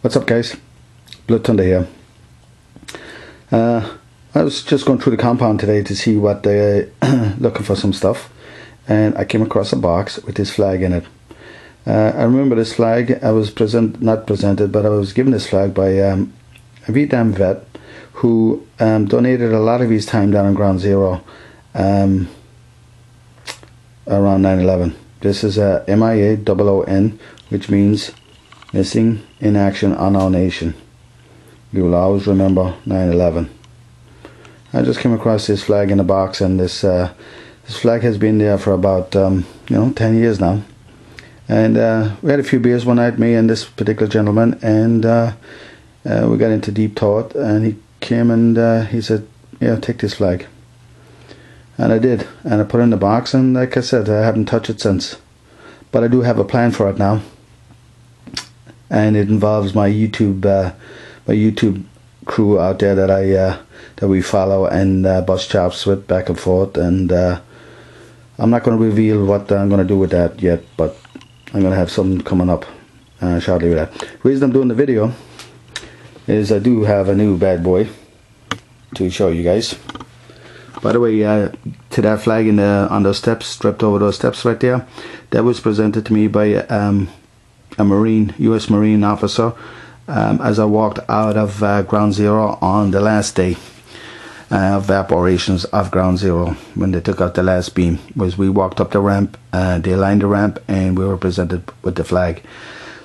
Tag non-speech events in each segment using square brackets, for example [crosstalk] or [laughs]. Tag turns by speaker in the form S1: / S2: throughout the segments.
S1: What's up guys? Blue Thunder here. Uh, I was just going through the compound today to see what they're [clears throat] looking for some stuff and I came across a box with this flag in it. Uh, I remember this flag, I was present, not presented, but I was given this flag by um, a Vietnam vet who um, donated a lot of his time down on Ground Zero um, around 9-11. This is a MIA-001, which means Missing in Action Unknown Nation. You will always remember 9-11. I just came across this flag in a box and this uh, this flag has been there for about um, you know 10 years now. And uh, we had a few beers one night, me and this particular gentleman, and uh, uh we got into deep thought. And he came and uh, he said, "Yeah, take this flag." And I did, and I put it in the box. And like I said, I haven't touched it since. But I do have a plan for it now, and it involves my YouTube uh, my YouTube crew out there that I uh, that we follow and uh, bust chops with back and forth. And uh, I'm not going to reveal what I'm going to do with that yet, but I'm going to have something coming up uh, shortly with that. reason I'm doing the video is I do have a new bad boy to show you guys. By the way, uh, to that flag in the, on those steps, strapped over those steps right there, that was presented to me by um, a Marine, U.S. Marine officer um, as I walked out of uh, Ground Zero on the last day uh, of operations of Ground Zero when they took out the last beam. Was we walked up the ramp, uh, they lined the ramp, and we were presented with the flag.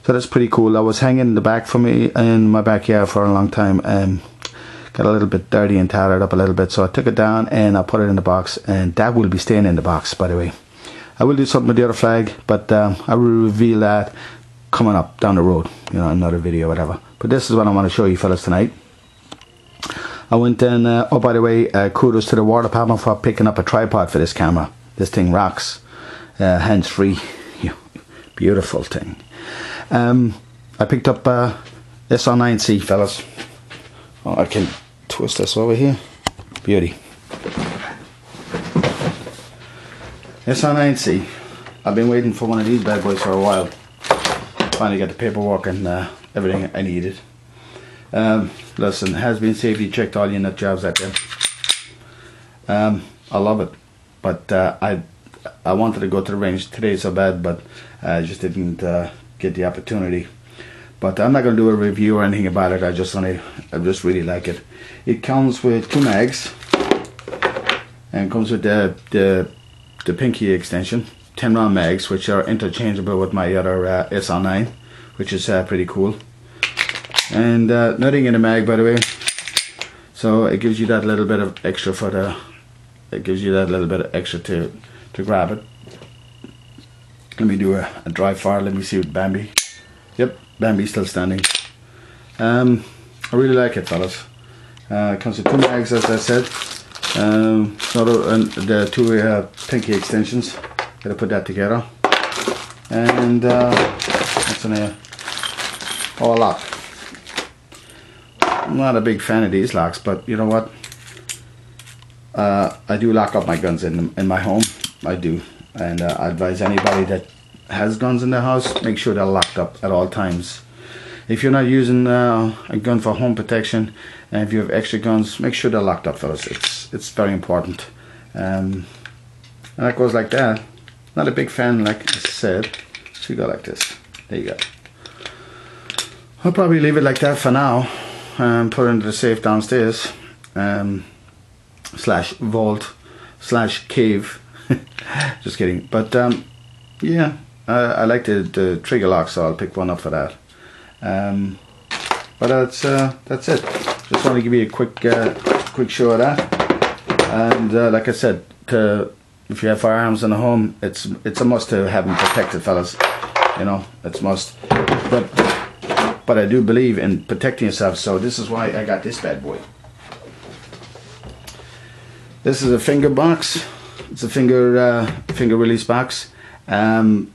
S1: So that's pretty cool. I was hanging in the back for me in my backyard for a long time. and got a little bit dirty and tattered up a little bit, so I took it down and I put it in the box, and that will be staying in the box, by the way. I will do something with the other flag, but um, I will reveal that coming up down the road, you know, another video, whatever. But this is what I want to show you fellas tonight. I went and, uh, oh by the way, uh, kudos to the War Department for picking up a tripod for this camera. This thing rocks, uh, hands free, [laughs] beautiful thing. Um, I picked up uh, SR9C fellas. Oh, I can twist this over here. Beauty. SR9C. I've been waiting for one of these bad boys for a while. Finally got the paperwork and uh, everything I needed. Um, listen, has been safety checked all your nut jobs out there. Um, I love it, but uh, I I wanted to go to the range today so bad, but I just didn't uh, get the opportunity. But I'm not going to do a review or anything about it. I just only I just really like it. It comes with two mags, and comes with the the the pinky extension, 10 round mags, which are interchangeable with my other uh, SR9, which is uh, pretty cool. And uh, nothing in the mag by the way. So it gives you that little bit of extra for the it gives you that little bit of extra to to grab it. Let me do a, a dry fire. Let me see with Bambi yep Bambi's still standing. Um, I really like it fellas. Uh, comes with two mags as I said um, and the two uh, pinky extensions gotta put that together and uh, that's an uh, all lock I'm not a big fan of these locks, but you know what? Uh, I do lock up my guns in in my home. I do, and uh, I advise anybody that has guns in their house make sure they're locked up at all times. If you're not using uh, a gun for home protection, and if you have extra guns, make sure they're locked up, fellas. It's it's very important. Um, and that goes like that. Not a big fan, like I said. So you go like this. There you go. I'll probably leave it like that for now and put it into the safe downstairs um, slash vault slash cave [laughs] just kidding but um, yeah I, I like the, the, trigger lock so I'll pick one up for that um, but that's uh, that's it just want to give you a quick uh, quick show of that and uh, like I said to, if you have firearms in the home it's it's a must to have them protected fellas you know it's must. But but I do believe in protecting yourself so this is why I got this bad boy. This is a finger box. It's a finger uh, finger release box. Um,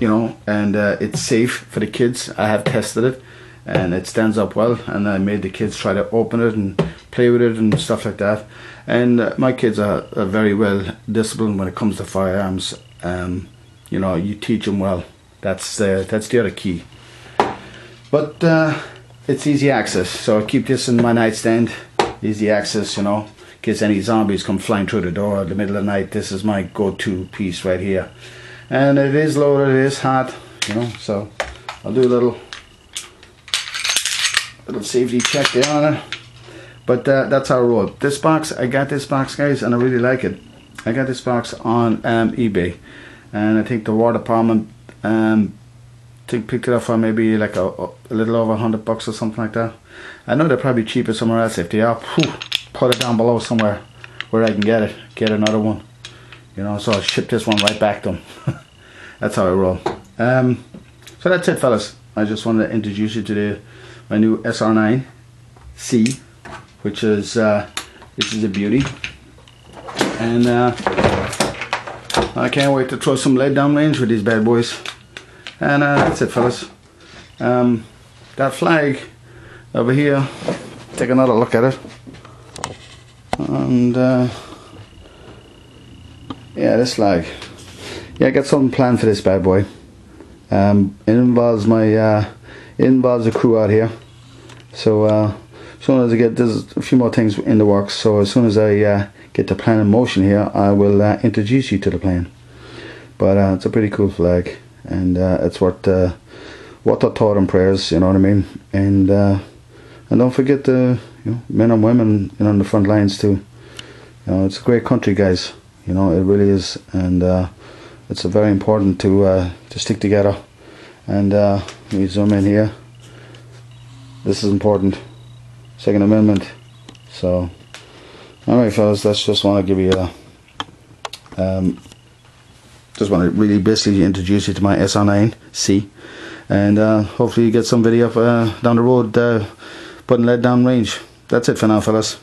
S1: you know and uh, it's safe for the kids. I have tested it and it stands up well and I made the kids try to open it and play with it and stuff like that. And uh, my kids are, are, very well disciplined when it comes to firearms. Um, you know you teach them well. That's uh, that's the other key. but uh, it's easy access. So I keep this in my nightstand. Easy access you know. In case any zombies come flying through the door in the middle of the night this is my go-to piece right here. And it is loaded it is hot you know. So I'll do a little little safety check there on it but uh, that's how I roll this box I got this box guys and I really like it I got this box on um, eBay and I think the War Department um, think picked it up for maybe like a, a little over hundred bucks or something like that. I know they're probably cheaper somewhere else. If they are, whew, put it down below somewhere where I can get it, get another one. You know, so I'll ship this one right back to them. [laughs] that's how I roll. Um, so that's it, fellas. I just wanted to introduce you to the my new SR9C, which is uh, which is a beauty, and uh, I can't wait to throw some lead down range with these bad boys. And uh, that's it, fellas. Um, that flag over here, take another look at it. And uh, yeah, this flag. Yeah, I got something planned for this bad boy. Um, it involves my, uh, it involves a crew out here. So uh, soon as I get, there's a few more things in the works. So as soon as I uh, get the plan in motion here, I will uh, introduce you to the plan. But uh, it's a pretty cool flag and uh, it's what uh, what they're taught in prayers. You know what I mean? And uh, and don't forget the you know men and women you know on the front lines too. You know, it's a great country, guys. You know, it really is, and uh, it's very important to to stick together. And we zoom in here. This is important. Second Amendment. So, all right, fellas. That's just want to give you a um, just want to really basically introduce you to my SR9C and uh, hopefully you get some video uh, down the road uh, putting lead down range. That's it for now fellas.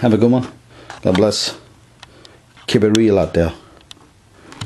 S1: Have a good one. God bless. Keep it real out there.